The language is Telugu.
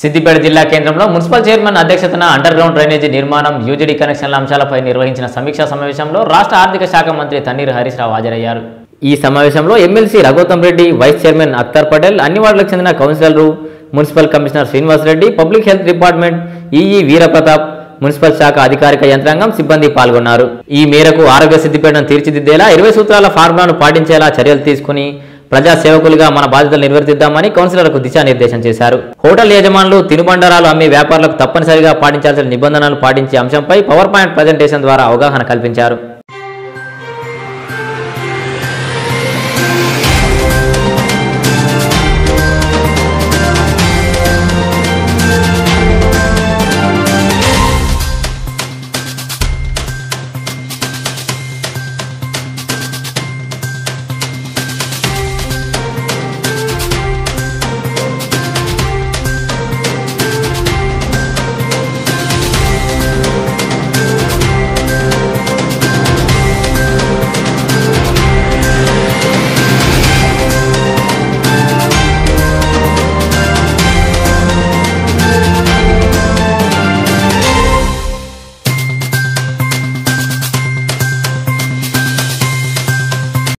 సిద్దిపేట జిల్లా కేంద్రంలో మున్సిపల్ చైర్మన్ అధ్యక్షతన అండర్ గ్రౌండ్ డ్రైనేజీ నిర్మాణం యూజీడీ కనెక్షన్ల అంశాలపై నిర్వహించిన సమీక్షా సమావేశంలో రాష్ట్ర ఆర్థిక శాఖ మంత్రి తన్నీరు హరీష్ రావు హాజరయ్యారు. ఈ సమావేశంలో MLC Raghottam Reddy vice chairman Akhtar Patel అన్ని వార్డులకు చెందిన కౌన్సిలర్లు municipal commissioner Srinivas Reddy public health department EE Veerapratap municipal శాఖ అధికారిక యంత్రాంగం సిబ్బంది పాల్గొన్నారు. ఈ మేరకు ఆరోగ్య సిద్దిపేటను తీర్చిదిద్దేలా ఇరవై సూత్రాల ఫార్ములాను పాటించేలా చర్యలు తీసుకుని ప్రజా సేవకులుగా మన బాధ్యతలు నిర్వర్తిద్దామని కౌన్సిలర్లకు దిశానిర్దేశం చేశారు. హోటల్ యజమానులు తినుబండరాలు అమ్మే వ్యాపారులకు తప్పనిసరిగా పాటించాల్సిన నిబంధనలు పాటించే అంశంపై పవర్ పాయింట్ ప్రజెంటేషన్ ద్వారా అవగాహన కల్పించారు.